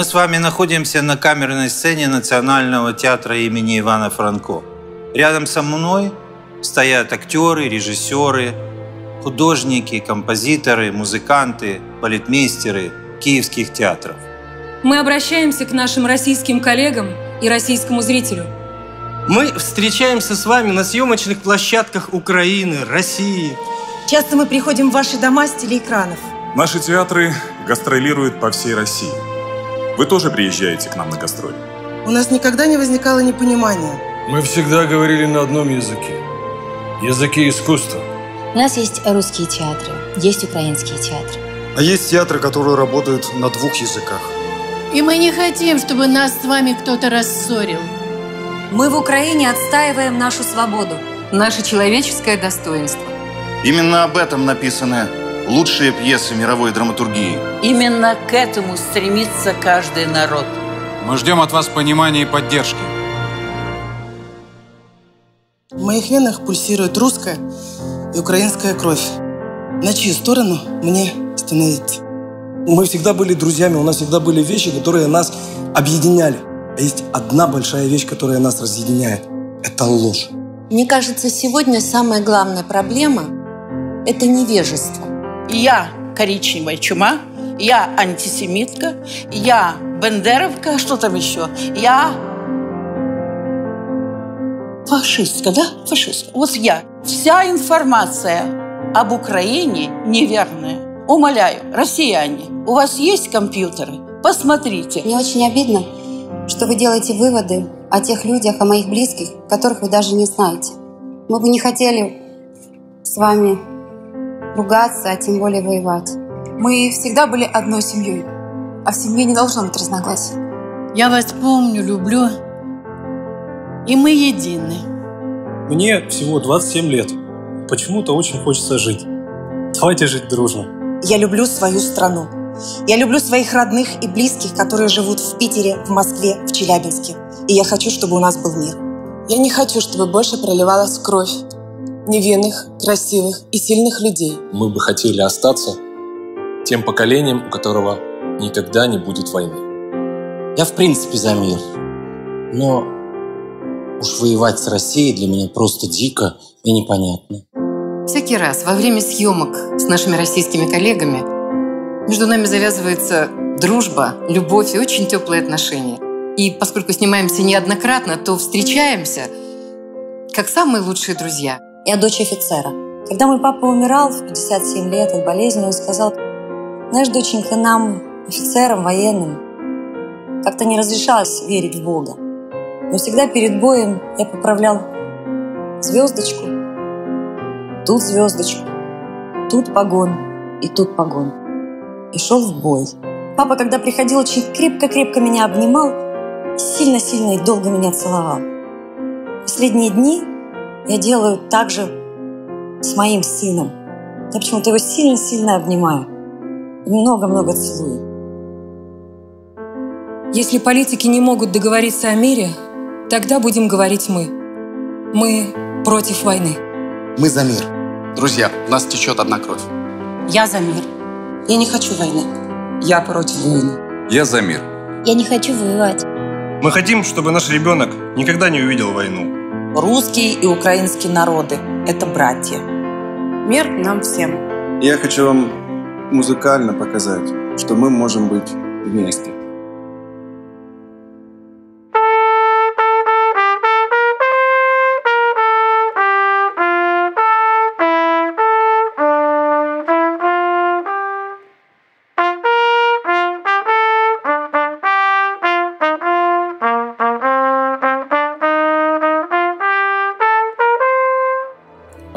Мы с вами находимся на камерной сцене Национального театра имени Ивана Франко. Рядом со мной стоят актеры, режиссеры, художники, композиторы, музыканты, балетмейстеры киевских театров. Мы обращаемся к нашим российским коллегам и российскому зрителю. Мы встречаемся с вами на съемочных площадках Украины, России. Часто мы приходим в ваши дома с телеэкранов. Наши театры гастролируют по всей России. Вы тоже приезжаете к нам на гастроли? У нас никогда не возникало непонимания. Мы всегда говорили на одном языке. Языке искусства. У нас есть русские театры, есть украинские театры. А есть театры, которые работают на двух языках. И мы не хотим, чтобы нас с вами кто-то рассорил. Мы в Украине отстаиваем нашу свободу, наше человеческое достоинство. Именно об этом написаны лучшие пьесы мировой драматургии. Именно к этому стремится каждый народ. Мы ждем от вас понимания и поддержки. В моих венах пульсирует русская и украинская кровь. На чью сторону мне становиться? Мы всегда были друзьями, у нас всегда были вещи, которые нас объединяли. А есть одна большая вещь, которая нас разъединяет. Это ложь. Мне кажется, сегодня самая главная проблема – это невежество. Я коричневая чума, я антисемитка, я бендеровка, что там еще? Я фашистка, да? Фашистка. Вот я. Вся информация об Украине неверная. Умоляю, россияне, у вас есть компьютеры? Посмотрите. Мне очень обидно, что вы делаете выводы о тех людях, о моих близких, которых вы даже не знаете. Мы бы не хотели с вами ругаться, а тем более воевать. Мы всегда были одной семьей, а в семье не должно быть разногласий. Я вас помню, люблю, и мы едины. Мне всего 27 лет. Почему-то очень хочется жить. Давайте жить дружно. Я люблю свою страну. Я люблю своих родных и близких, которые живут в Питере, в Москве, в Челябинске. И я хочу, чтобы у нас был мир. Я не хочу, чтобы больше проливалась кровь невинных, красивых и сильных людей. Мы бы хотели остаться тем поколением, у которого никогда не будет войны. Я в принципе за мир, но уж воевать с Россией для меня просто дико и непонятно. Всякий раз во время съемок с нашими российскими коллегами между нами завязывается дружба, любовь и очень теплые отношения. И поскольку снимаемся неоднократно, то встречаемся как самые лучшие друзья. Я дочь офицера. Когда мой папа умирал в 57 лет от болезни, он сказал, знаешь, доченька, нам, офицерам, военным, как-то не разрешалось верить в Бога. Но всегда перед боем я поправлял звездочку, тут звездочку, тут погон и тут погон. И шел в бой. Папа, когда приходил, очень крепко-крепко меня обнимал, сильно-сильно и долго меня целовал. Последние дни я делаю так же с моим сыном. Я почему-то его сильно-сильно обнимаю. Много-много целую. Если политики не могут договориться о мире, тогда будем говорить мы. Мы против войны. Мы за мир. Друзья, у нас течет одна кровь. Я за мир. Я не хочу войны. Я против войны. Я за мир. Я не хочу воевать. Мы хотим, чтобы наш ребенок никогда не увидел войну. Русские и украинские народы – это братья. Мир нам всем. Я хочу вам музыкально показать, что мы можем быть вместе.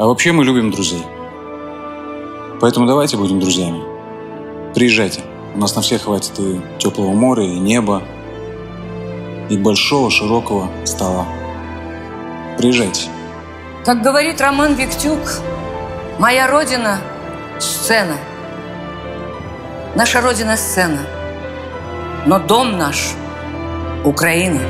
А вообще мы любим друзей. Поэтому давайте будем друзьями. Приезжайте. У нас на всех хватит и теплого моря, и неба, и большого широкого стола. Приезжайте. Как говорит Роман Виктюк, моя родина – сцена. Наша родина – сцена. Но дом наш – Украина.